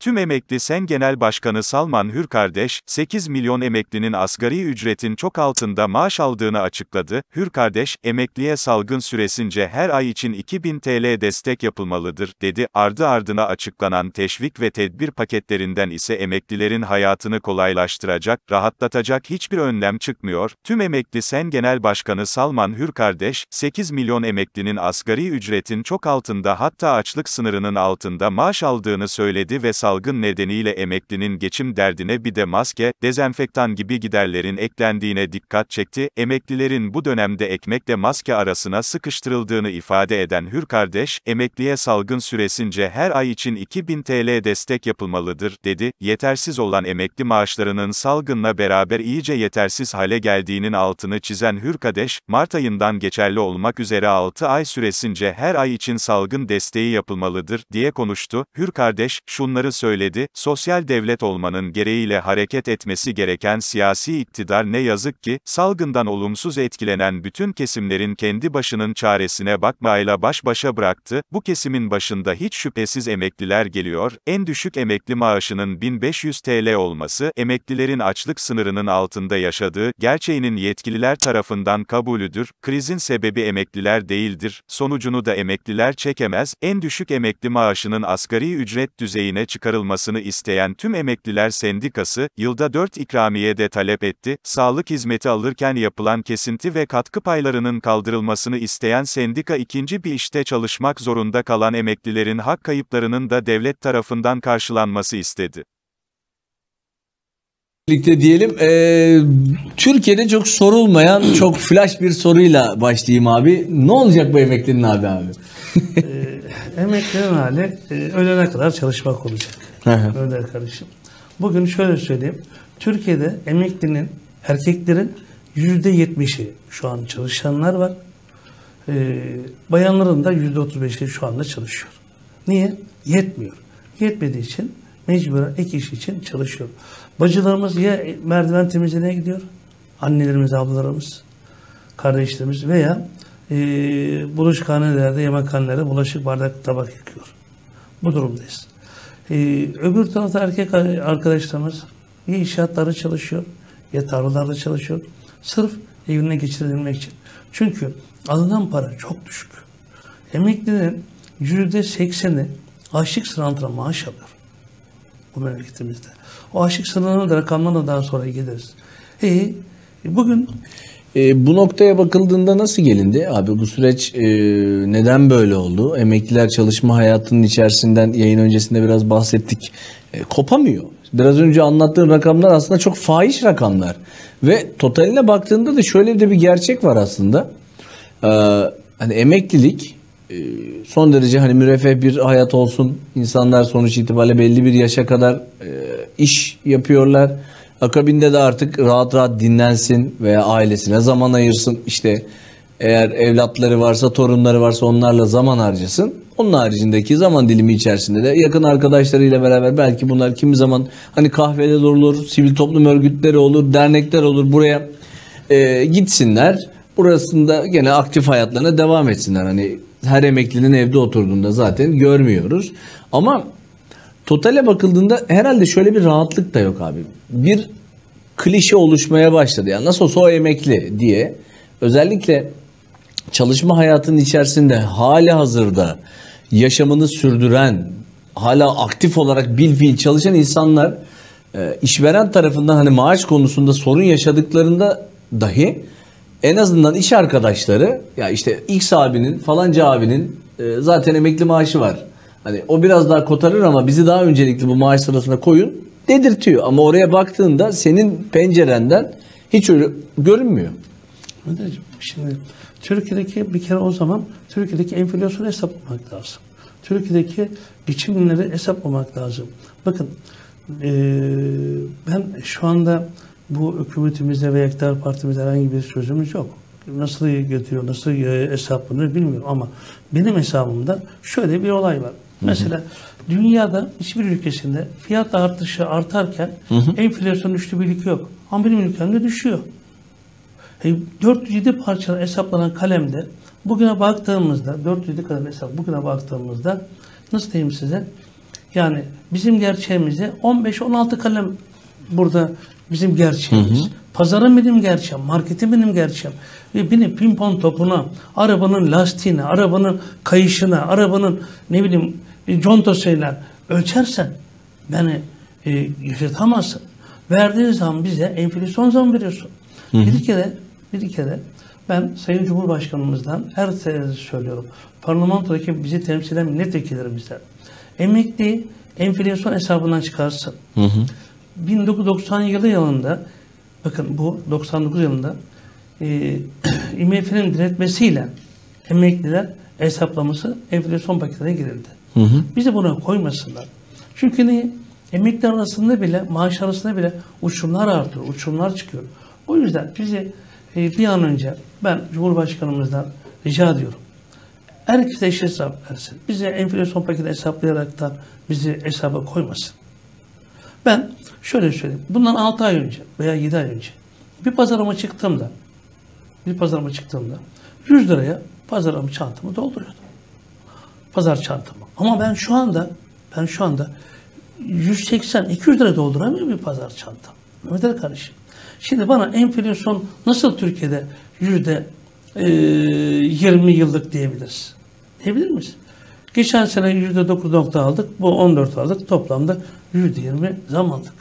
Tüm Emekli Sen Genel Başkanı Salman Hürkardeş, 8 milyon emeklinin asgari ücretin çok altında maaş aldığını açıkladı. Hürkardeş, emekliye salgın süresince her ay için 2000 TL destek yapılmalıdır, dedi. Ardı ardına açıklanan teşvik ve tedbir paketlerinden ise emeklilerin hayatını kolaylaştıracak, rahatlatacak hiçbir önlem çıkmıyor. Tüm Emekli Sen Genel Başkanı Salman Hürkardeş, 8 milyon emeklinin asgari ücretin çok altında hatta açlık sınırının altında maaş aldığını söyledi ve salgın nedeniyle emeklinin geçim derdine bir de maske, dezenfektan gibi giderlerin eklendiğine dikkat çekti. Emeklilerin bu dönemde ekmekle maske arasına sıkıştırıldığını ifade eden Hürkardeş, emekliye salgın süresince her ay için 2000 TL destek yapılmalıdır, dedi. Yetersiz olan emekli maaşlarının salgınla beraber iyice yetersiz hale geldiğinin altını çizen Hürkardeş, Mart ayından geçerli olmak üzere 6 ay süresince her ay için salgın desteği yapılmalıdır, diye konuştu. Hürkardeş, şunları söyledi, sosyal devlet olmanın gereğiyle hareket etmesi gereken siyasi iktidar ne yazık ki, salgından olumsuz etkilenen bütün kesimlerin kendi başının çaresine bakmayla baş başa bıraktı, bu kesimin başında hiç şüphesiz emekliler geliyor, en düşük emekli maaşının 1500 TL olması, emeklilerin açlık sınırının altında yaşadığı, gerçeğinin yetkililer tarafından kabulüdür, krizin sebebi emekliler değildir, sonucunu da emekliler çekemez, en düşük emekli maaşının asgari ücret düzeyine çıkarılmasını isteyen tüm emekliler sendikası, yılda 4 ikramiye de talep etti, sağlık hizmeti alırken yapılan kesinti ve katkı paylarının kaldırılmasını isteyen sendika ikinci bir işte çalışmak zorunda kalan emeklilerin hak kayıplarının da devlet tarafından karşılanması istedi. birlikte diyelim. Ee, Türkiye'de çok sorulmayan, çok flash bir soruyla başlayayım abi. Ne olacak bu emeklinin abi abi? Ee, emeklerin hali e, ölene kadar çalışmak olacak. Öyle kardeşim. Bugün şöyle söyleyeyim. Türkiye'de emeklinin, erkeklerin yüzde yetmişi şu an çalışanlar var. Ee, bayanların da yüzde otuz beşi şu anda çalışıyor. Niye? Yetmiyor. Yetmediği için mecburen ek iş için çalışıyor. Bacılarımız ya merdiven temizliğine gidiyor, annelerimiz, ablalarımız, kardeşlerimiz veya e, bulaşıkhanelerde, yemekhanelerde bulaşık bardak tabak yıkıyor. Bu durumdayız. E, öbür tarafta erkek arkadaşlarımız ya inşaatlarda çalışıyor ya tarlalarda çalışıyor. Sırf evine geçirebilmek için. Çünkü alınan para çok düşük. Emeklinin yüzde sekseni açlık sınırına maaş alıyor. Bu memleketimizde. O açlık sınırına da rakamlarla daha sonra geliriz. E, bugün Ee, bu noktaya bakıldığında nasıl gelindi? Abi bu süreç e, neden böyle oldu? Emekliler çalışma hayatının içerisinden yayın öncesinde biraz bahsettik. E, kopamıyor. Biraz önce anlattığın rakamlar aslında çok fahiş rakamlar. Ve totaline baktığında da şöyle de bir gerçek var aslında. Ee, hani emeklilik e, son derece hani müreffeh bir hayat olsun. İnsanlar sonuç itibariyle belli bir yaşa kadar e, iş yapıyorlar. Akabinde de artık rahat rahat dinlensin veya ailesine zaman ayırsın. İşte eğer evlatları varsa, torunları varsa onlarla zaman harcasın. Onun haricindeki zaman dilimi içerisinde de yakın arkadaşlarıyla beraber belki bunlar kimi zaman hani kahveler olur, sivil toplum örgütleri olur, dernekler olur. Buraya e, gitsinler. Burasında gene aktif hayatlarına devam etsinler. Hani her emeklinin evde oturduğunda zaten görmüyoruz. Ama totale bakıldığında herhalde şöyle bir rahatlık da yok abi. Bir klişe oluşmaya başladı. Yani nasıl olsa o emekli diye. Özellikle çalışma hayatının içerisinde hali hazırda yaşamını sürdüren, hala aktif olarak bil fiil çalışan insanlar e, işveren tarafından hani maaş konusunda sorun yaşadıklarında dahi en azından iş arkadaşları ya işte X abinin falanca abinin e, zaten emekli maaşı var. Hani o biraz daha kotarır ama bizi daha öncelikli bu maaş sırasına koyun dedirtiyor. Ama oraya baktığında senin pencerenden hiç öyle görünmüyor. Şimdi Türkiye'deki bir kere o zaman Türkiye'deki enflasyonu hesaplamak lazım. Türkiye'deki biçimleri hesaplamak lazım. Bakın eee, ben şu anda bu hükümetimizde ve iktidar partimizde herhangi bir sözümüz yok. Nasıl götürüyor, nasıl e, hesaplanıyor bilmiyorum ama benim hesabımda şöyle bir olay var. Mesela dünyada hiçbir ülkesinde fiyat artışı artarken enflasyon düştüğü bir ülke yok. Ama benim ülkemde düşüyor. E, 407 parçalı hesaplanan kalemde bugüne baktığımızda 407 kalem hesap bugüne baktığımızda nasıl diyeyim size Yani bizim gerçeğimizi 15-16 kalem burada bizim gerçeğimiz. Pazarın benim gerçeğim, marketin benim gerçeğim. Ve beni pimpon topuna, arabanın lastiğine, arabanın kayışına, arabanın ne bileyim e, contasıyla ölçersen beni e, yaşatamazsın. Verdiğin zaman bize enflasyon zam veriyorsun. Bir kere, bir kere ben Sayın Cumhurbaşkanımızdan her sene söylüyorum. Parlamentodaki bizi temsil eden milletvekillerimizden. Emekli enflasyon hesabından çıkarsın. 1990 yılı yılında bakın bu 99 yılında e, IMF'nin diretmesiyle emekliler hesaplaması enflasyon paketine girildi. Bizi buna koymasınlar. Çünkü niye? Emekliler arasında bile, maaş arasında bile uçurumlar artıyor, uçurumlar çıkıyor. O yüzden bizi e, bir an önce ben Cumhurbaşkanımızdan rica ediyorum. Herkese eşit hesap versin. Bize enflasyon paketi hesaplayaraktan bizi hesaba koymasın. Ben şöyle söyleyeyim. Bundan 6 ay önce veya 7 ay önce bir pazarıma çıktığımda bir pazarıma çıktığımda 100 liraya pazarımı çantamı dolduruyordum. Pazar çantamı. Ama ben şu anda ben şu anda 180-200 lira dolduramıyorum bir pazar çantam. Mehmet Ali kardeşim. Şimdi bana enflasyon nasıl Türkiye'de yüzde e, 20 yıllık diyebiliriz? Diyebilir miyiz? Geçen sene yüzde 9 nokta aldık. Bu 14 aldık. Toplamda yüzde 20 zam aldık.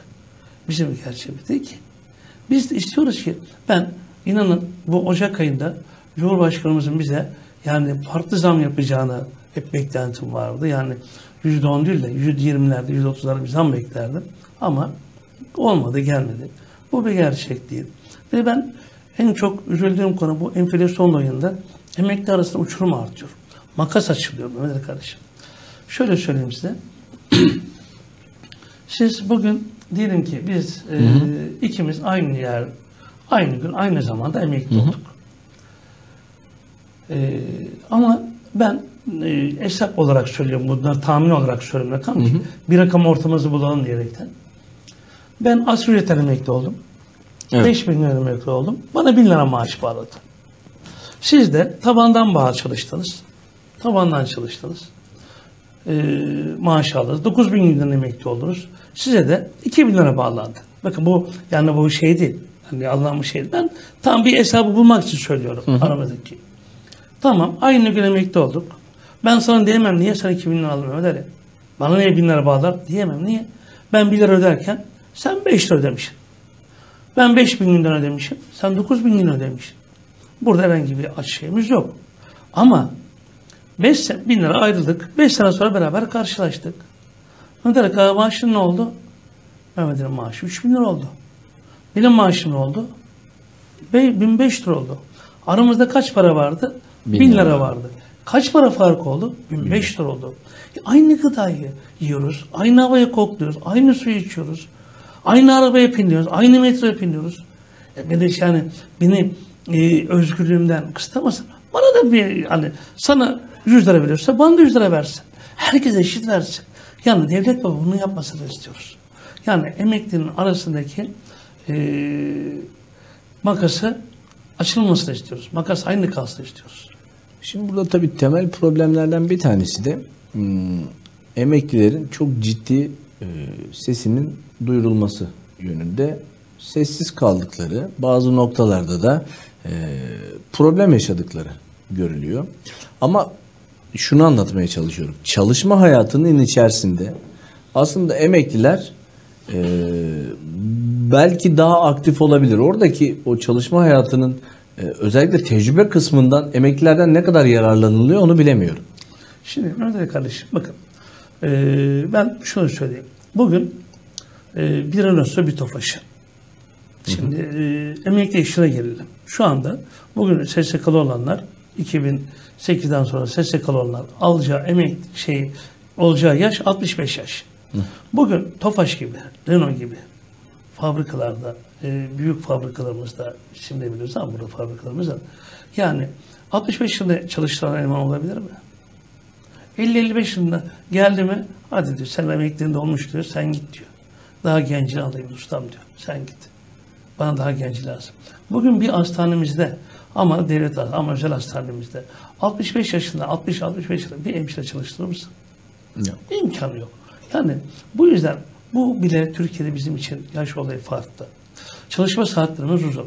Bizim gerçeğimiz değil ki. Biz de istiyoruz ki ben inanın bu Ocak ayında Cumhurbaşkanımızın bize yani farklı zam yapacağını hep beklentim vardı. Yani yüzde on değil de yüzde yirmilerde, yüzde otuzlarda bir zam beklerdim. Ama olmadı, gelmedi. Bu bir gerçek değil. Ve ben en çok üzüldüğüm konu bu enflasyon oyunda emekli arasında uçurum artıyor. Makas açılıyor Mehmet kardeşim. Şöyle söyleyeyim size. Siz bugün diyelim ki biz e, ikimiz aynı yer, aynı gün, aynı zamanda emekli olduk. E, ama ben e, hesap olarak söylüyorum, bunlar tahmin olarak söylüyorum rakam ki bir rakam ortamızı bulalım diyerekten. Ben asgari ücretten emekli oldum. Evet. 5 bin lira emekli oldum. Bana 1000 lira maaş bağladı. Siz de tabandan bağlı çalıştınız. Tabandan çalıştınız. Ee, maaş aldınız. 9 bin lira emekli oldunuz. Size de 2 bin lira bağlandı. Bakın bu yani bu şey değil. Hani Allah'ın şey değil. Ben tam bir hesabı bulmak için söylüyorum aramızdaki. Tamam aynı gün emekli olduk. Ben sana diyemem niye sen 2000 lira aldın Mehmet Ali? Bana niye 1000 lira bağlar? Diyemem. Niye? Ben 1 lira öderken sen 5 lira ödemişsin. Ben 5 bin lira ödemişim. Sen 9 bin lira ödemişsin. Burada herhangi bir aç şeyimiz yok. Ama 5 bin lira ayrıldık. 5 sene sonra beraber karşılaştık. Mehmet Ali maaşın ne oldu? Mehmet Ali maaşı 3 bin lira oldu. Benim maaşım ne oldu? Be- 1500 lira oldu. Aramızda kaç para vardı? Bin 1000 lira lira vardı. Kaç para fark oldu? 1500 lira oldu. E, Aynı gıdayı yiyoruz, aynı havayı kokluyoruz, aynı suyu içiyoruz, aynı arabaya biniyoruz, aynı metroya biniyoruz. E, beni yani beni e, özgürlüğümden kısıtlamasın. Bana da bir hani sana 100 lira veriyorsa bana da 100 lira versin. Herkese eşit versin. Yani devlet baba bunu yapmasını istiyoruz. Yani emeklinin arasındaki e, makası açılmasını istiyoruz. Makas aynı kalsın istiyoruz. Şimdi burada tabii temel problemlerden bir tanesi de hmm, emeklilerin çok ciddi e, sesinin duyurulması yönünde sessiz kaldıkları, bazı noktalarda da e, problem yaşadıkları görülüyor. Ama şunu anlatmaya çalışıyorum. Çalışma hayatının içerisinde aslında emekliler e, belki daha aktif olabilir. Oradaki o çalışma hayatının özellikle tecrübe kısmından emeklilerden ne kadar yararlanılıyor onu bilemiyorum. Şimdi Mehmet kardeşim bakın eee, ben şunu söyleyeyim. Bugün eee bir önce bir tofaşı. Şimdi eee, emekli işine gelelim. Şu anda bugün SSK'lı olanlar 2008'den sonra SSK'lı olanlar alacağı emek şey olacağı yaş 65 yaş. Bugün Tofaş gibi, Renault gibi fabrikalarda, e, büyük fabrikalarımızda, şimdi biliyoruz ama burada fabrikalarımızda yani 65 yılında çalıştıran eleman olabilir mi? 50-55 yılında geldi mi hadi diyor sen emekliğinde olmuş diyor sen git diyor. Daha gencini alayım ustam diyor. Sen git. Bana daha genci lazım. Bugün bir hastanemizde ama devlet ama özel hastanemizde 65 yaşında 60-65 yaşında bir hemşire çalıştırır mısın? Yok. İmkanı yok. Yani bu yüzden bu bile Türkiye'de bizim için yaş olayı farklı. Çalışma saatlerimiz uzun.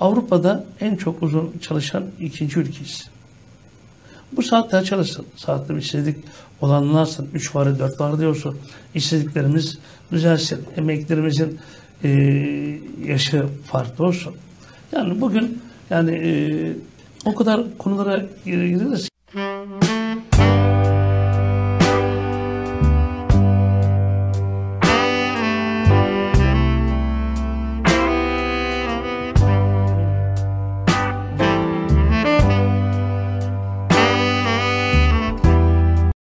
Avrupa'da en çok uzun çalışan ikinci ülkeyiz. Bu saatler çalışsın. Saatler işsizlik olanlarsın. Üç var, dört var diyorsun. İşsizliklerimiz düzelsin. Emeklerimizin e, yaşı farklı olsun. Yani bugün yani e, o kadar konulara giriyoruz